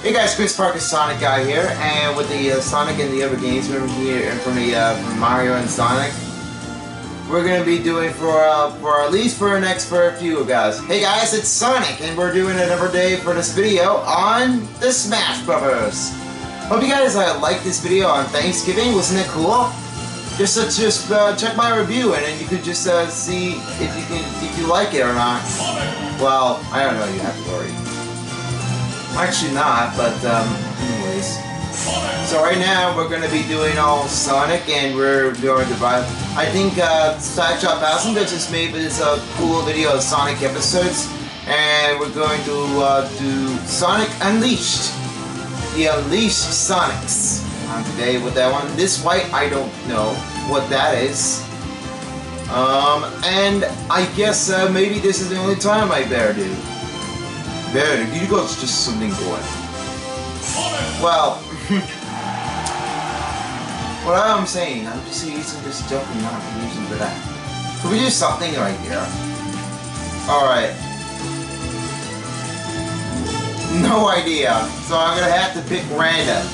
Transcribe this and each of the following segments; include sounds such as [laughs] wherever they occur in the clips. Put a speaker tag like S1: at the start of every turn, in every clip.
S1: Hey guys, Chris Parker, Sonic Guy here, and with the uh, Sonic and the other games from here, and from the uh, from Mario and Sonic, we're gonna be doing for uh, for at least for the next for a few guys. Hey guys, it's Sonic, and we're doing another day for this video on the Smash Brothers. Hope you guys uh, like this video on Thanksgiving. Wasn't it cool? Just uh, just uh, check my review, and then you could just uh, see if you can if you like it or not. Well, I don't know. You have to worry. Actually not, but um, anyways. So right now we're to be doing all Sonic and we're doing the buy. I think uh, Sideshop Thousand just made this a cool video of Sonic episodes and we're going to uh, do Sonic Unleashed. The Unleashed Sonics on today with that one. This white, I don't know what that is. Um, and I guess uh, maybe this is the only time I better do. Better, you got just something going. Well, [laughs] what I'm saying, I'm just using this joke and not using for that. Could we do something right here? Alright. No idea. So I'm gonna have to pick random.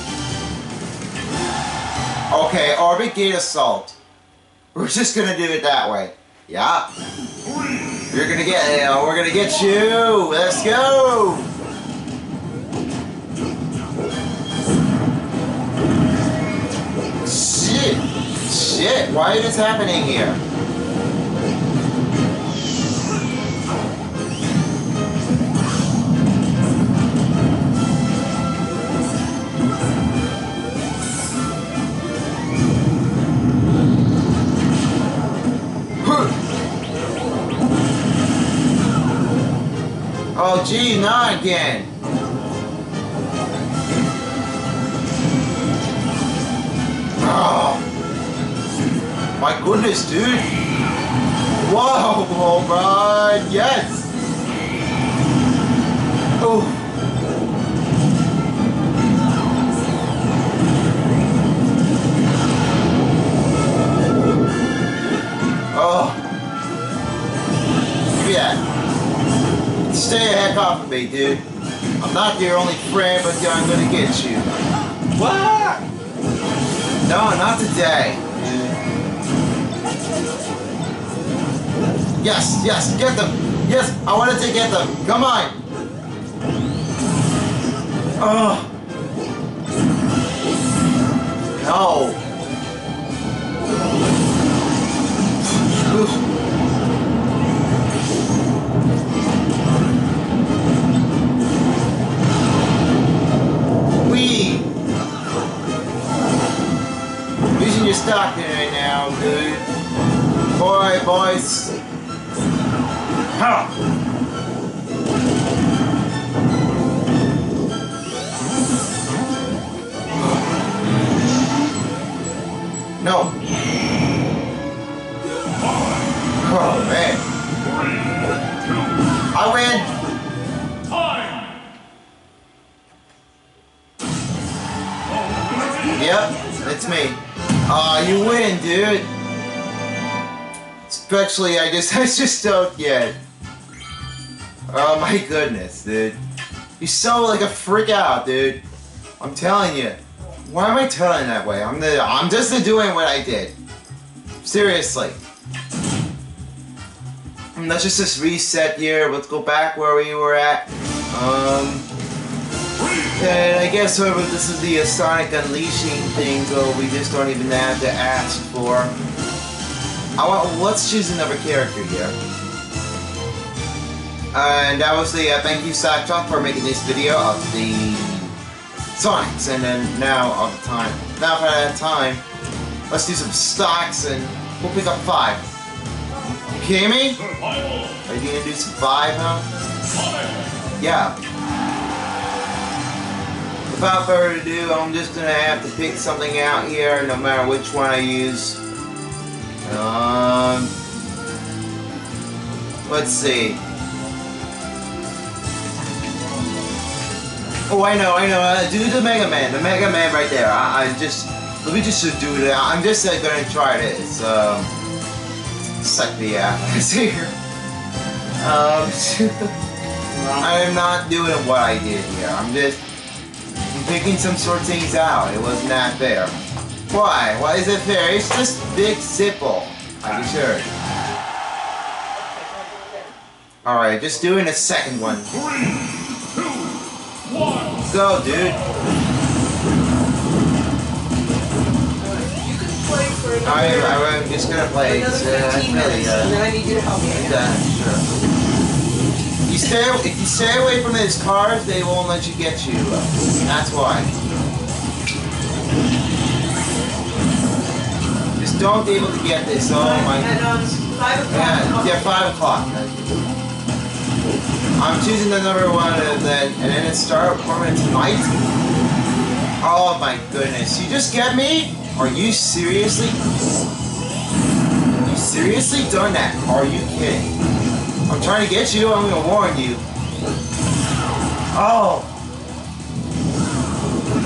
S1: Okay, Orbit Gate Assault. We're just gonna do it that way. Yeah. You're gonna get, uh, we're gonna get you. Let's go. Shit, shit. Why is this happening here? Oh, gee, not again. Oh, my goodness, dude. Whoa, [laughs] my, yes. Me, dude. I'm not your only friend, but I'm gonna get you. What? No, not today. Yes, yes, get them. Yes, I wanted to get them. Come on. Oh. No. Oof. Yep, it's me. Aw, you win, dude. Especially, I just, [laughs] I just don't get. Oh my goodness, dude. You're so like a freak out, dude. I'm telling you. Why am I telling that way? I'm the, I'm just doing what I did. Seriously. Let's just, just reset here. Let's go back where we were at. Um. And I guess whoever this is the Sonic Unleashing thing, so we just don't even have to ask for. I want. Let's choose another character here. And that was the uh, thank you Cyclops for making this video of the Sonics, and then now of the time. Now that I have time, let's do some stocks, and we'll pick up five. You kidding me? Are you gonna do some five, huh? Yeah. Without further ado, I'm just gonna have to pick something out here, no matter which one I use. Um, let's see. Oh, I know, I know. Uh, do the Mega Man, the Mega Man right there. I, I just let me just do that. I'm just uh, gonna try this. Um, suck the ass [laughs] here. Um, [laughs] I am not doing what I did here. I'm just picking some sort of things out. It wasn't fair. Why? Why is it fair? It's just big simple. Are you sure? Alright, just doing a second one.
S2: Three, two, one.
S1: Go, dude.
S3: You can play for another,
S1: I, I'm just gonna play.
S3: another
S1: uh,
S3: 15
S1: really,
S3: minutes,
S1: uh,
S3: and then I need you to help me.
S1: Yeah, sure. You stay if you stay away from his cars, they won't let you get you. That's why. Just don't be able to get this. Oh my.
S3: And um, five o'clock.
S1: Yeah, yeah, five o'clock. I'm choosing the number one and then and then it start permanent tonight. Oh my goodness. You just get me? Are you seriously? You seriously done that? Are you kidding? I'm trying to get you, I'm gonna warn you. Oh.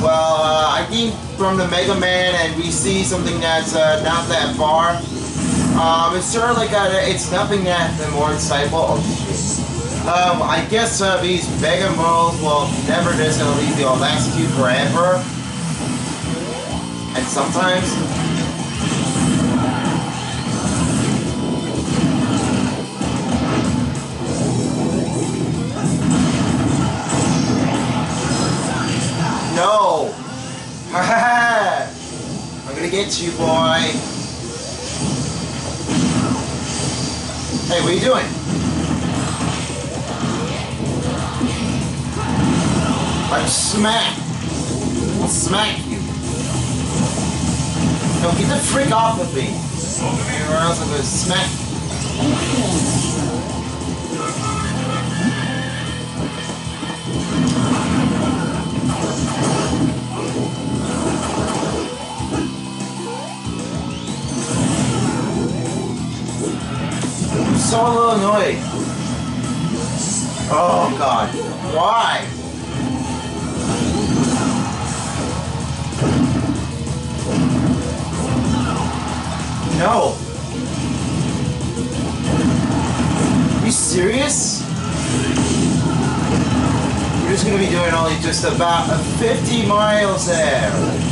S1: Well, uh, I think from the Mega Man and we see something that's uh, not that far. Um, it's sort of like a, it's nothing that more insightful. Oh. Um, I guess uh, these Mega Moles will never just gonna leave the last you forever. And sometimes No! [laughs] I'm gonna get you, boy! Hey, what are you doing? I'm smack! I'll smack you! No, get the freak off of me! Or else I'm gonna smack I'm so a little annoyed. Oh god. Why? No. you serious? You're just gonna be doing only just about 50 miles there.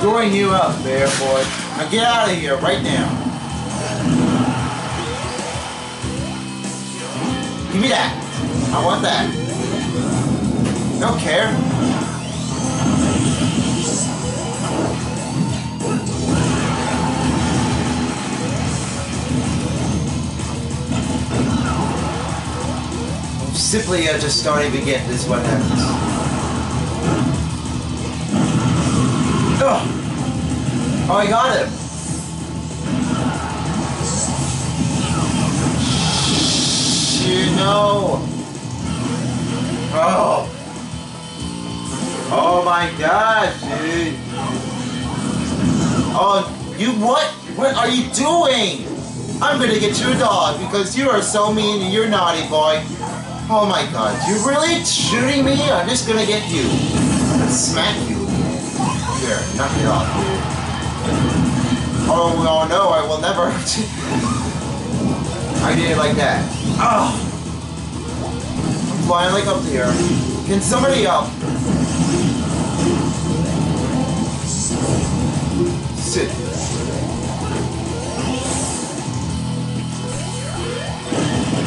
S1: Screwing you up, bear boy. Now get out of here right now. Give me that. I want that. Don't care. Simply, I just don't even get this. What happens? Oh, I got him. You know. Oh. Oh my god, dude. Oh, you what? What are you doing? I'm gonna get you a dog because you are so mean and you're naughty, boy. Oh my god, you really shooting me? I'm just gonna get you. Smack knock it off, dude. Oh, oh no, I will never. [laughs] I did it like that. Oh! I'm flying like up here. Can somebody help? Sit.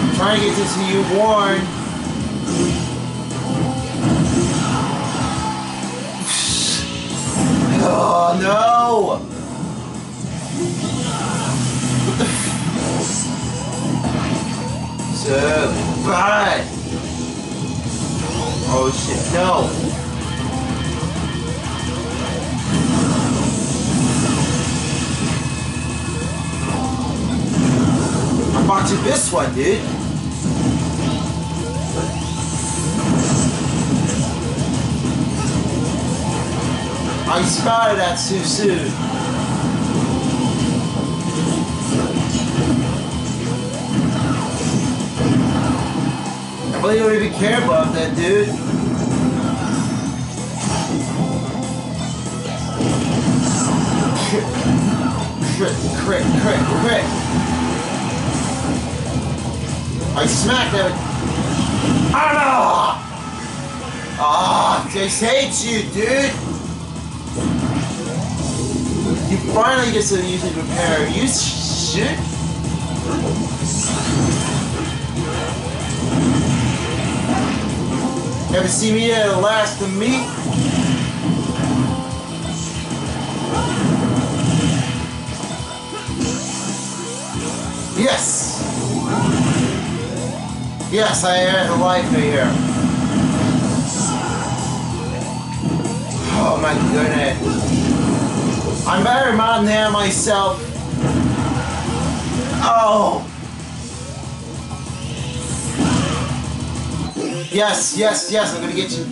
S1: I'm trying to get to see you Oh no! What bad! Oh shit, no! I'm watching this one, dude! I spotted that too soon. I don't even care about that, dude. Crit, crit, crit, crit. I smacked that. Ah! Ah, just hate you, dude. You finally get to use it repair. You shit. Ever see me at the last of me? Yes! Yes, I had a life here. Oh my goodness. I'm better mom than myself. Oh! Yes, yes, yes, I'm gonna get you.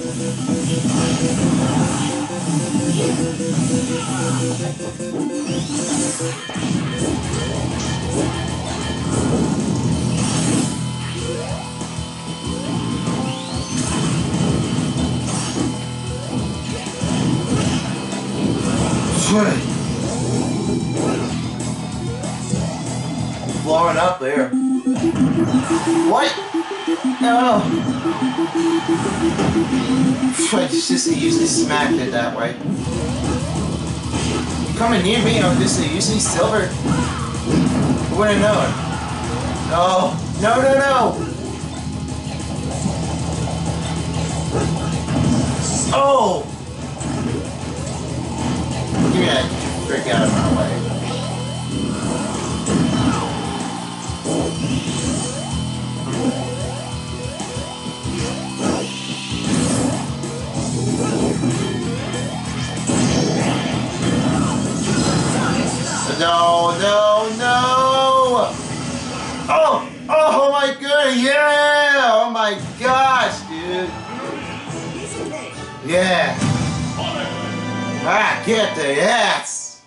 S1: Blowing up there. What? No. I just usually smacked it that way. Coming near me, I'm just usually silver. I wouldn't have known. No. No, no, no. Oh! That trick out of my way. No, no, no! Oh! Oh, oh my god, yeah! Oh my gosh, dude! Yeah! Ah, get the yes!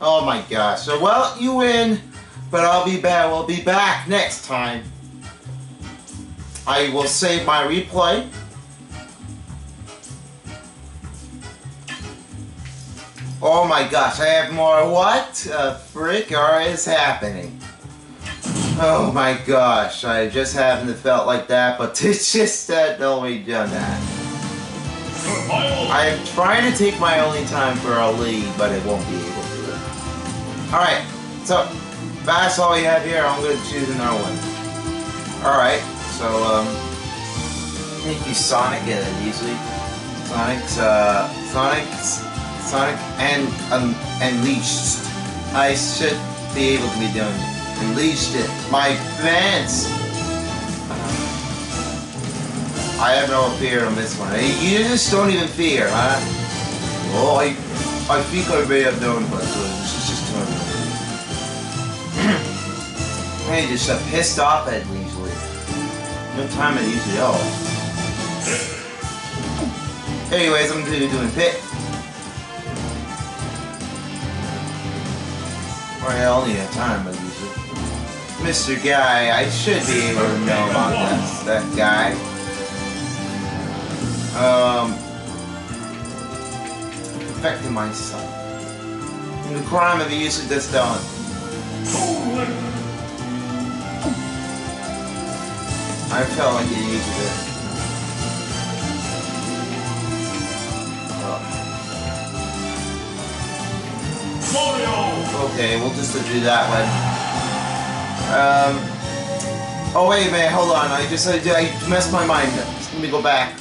S1: Oh my gosh. So, well, you win, but I'll be back. We'll be back next time. I will save my replay. Oh my gosh, I have more. What a frick are is happening? Oh my gosh, I just haven't felt like that, but [laughs] it's just that only done that. I am trying to take my only time for a lead, but it won't be able to. Alright, so that's all we have here. I'm going to choose another one. Alright, so, um, thank you, Sonic, uh, easily. Sonic's, uh, Sonic's, Sonic and, um, Unleashed. I should be able to be doing Unleashed it. My fans! I have no fear on this one. You just don't even fear, huh? Oh, I, I think I may have known, but uh, is just time. [clears throat] I just uh, pissed off at me. No time at usually at all. [sniffs] Anyways, I'm gonna be doing Pit. Or I only have time, but usually. Mr. Guy, I should be able to know about this. That guy. Um, affecting my son. And the crime of the use of this done. I felt like he used it. Okay, we'll just do that one. Um. Oh wait a minute, hold on. I just I, I messed my mind. Let me go back.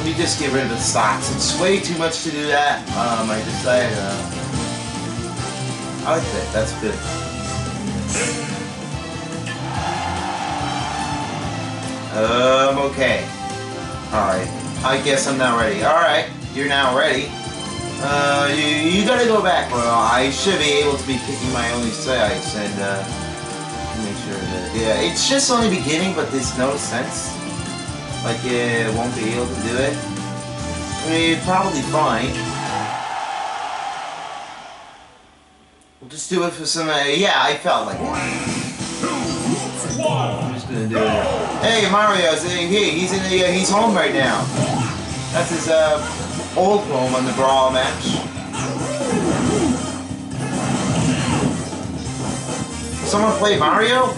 S1: Let me just get rid of the stocks. It's way too much to do that. Um, I decided. Uh, I like that. That's good. Um. Okay. All right. I guess I'm now ready. All right. You're now ready. Uh, you, you gotta go back. Well, I should be able to be picking my only sites and uh, make sure that yeah, it's just only beginning, but there's no sense. Like it won't be able to do it. I mean, probably fine. We'll just do it for some. Uh, yeah, I felt like it. I'm just gonna do it. Hey, Mario's in here. He's in the. Uh, he's home right now. That's his uh, old home on the brawl match. Someone play Mario?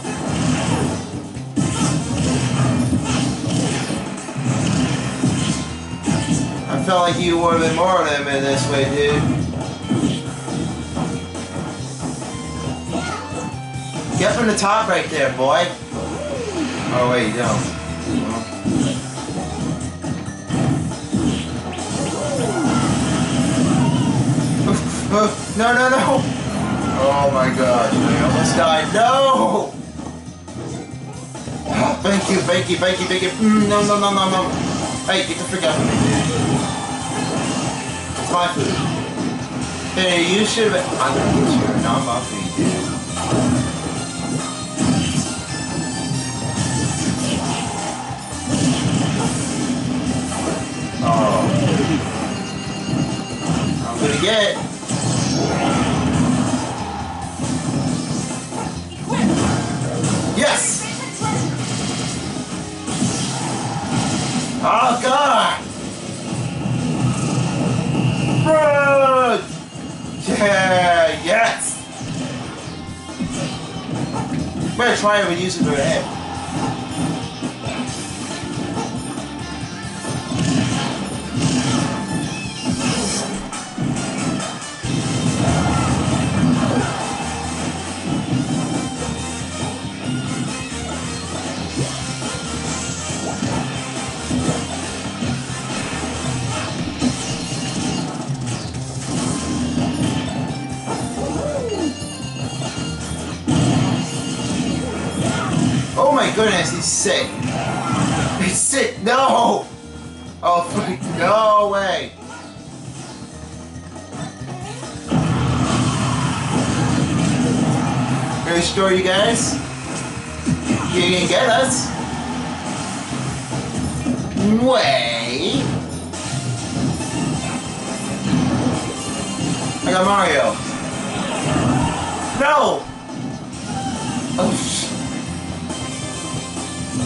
S1: Felt like you would have been more of them in this way, dude. Get from the top right there, boy. Oh wait, you don't. [laughs] No, no, no! Oh my gosh, I almost died. No! [gasps] Thank you, thank you, thank you, thank you. Mm, no, no, no, no, no. Hey, get the frick out of me, dude. My food. Hey, you should have. I'm gonna get you. Not my food, dude. Oh. I'm gonna get. It with using her head. Goodness, he's sick. He's sick. No! Oh, freak. No way. Are you sure, you guys? You can get us? Way. I got Mario. No! Oh.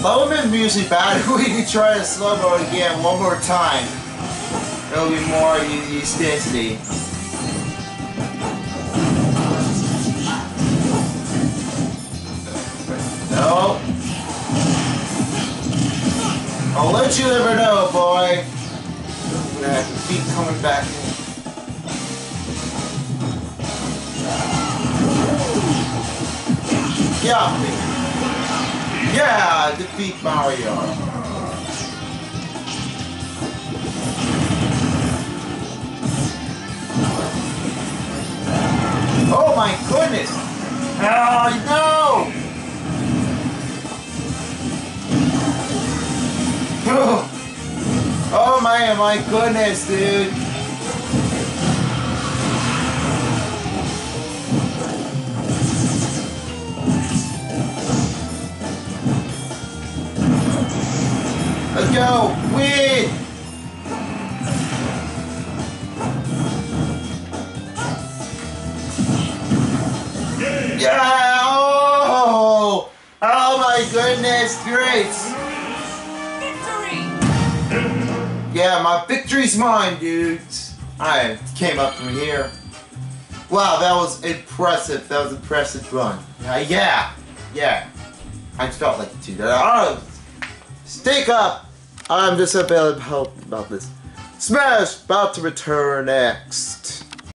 S1: Bowman music bad. [laughs] We can try the slow mo again one more time. It'll be more intensity. No. I'll let you never know, boy. I'm gonna keep coming back. Yeah. Yeah, defeat Mario. Oh my goodness! Oh no! [laughs] Oh my, oh my goodness, dude! Let's go! Win! Yeah! Oh! Oh my goodness! Great! Victory! Yeah, my victory's mine, dudes! I came up from here. Wow, that was impressive. That was impressive run. Uh, yeah, yeah. I felt like it too. Oh, stick up! I'm just about help about this. Smash about to return next.